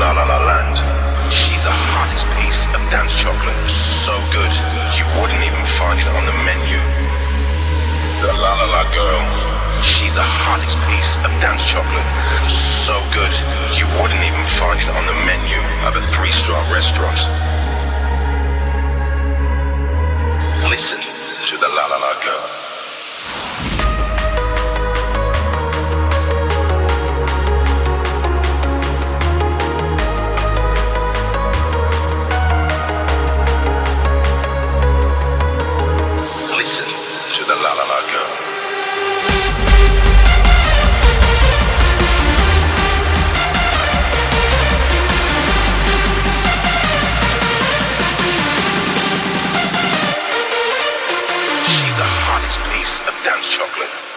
La La La Land. She's the hottest piece of dance chocolate. So good, you wouldn't even find it on the menu. The La La La Girl. She's the hottest piece of dance chocolate. So good, you wouldn't even find it on the menu of a three-star restaurant. Listen to the La La La Girl. Dance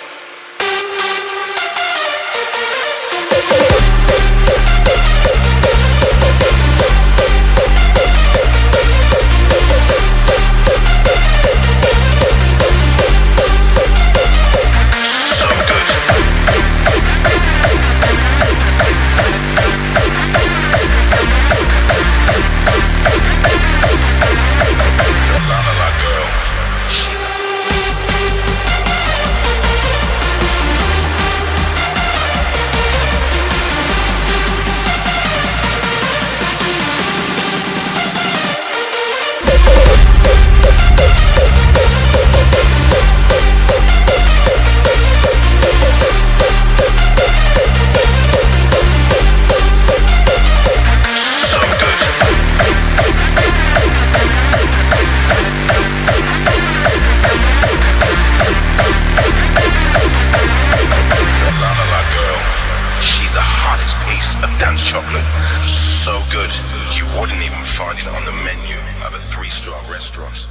chocolate. So good, you wouldn't even find it on the menu of a three star restaurant.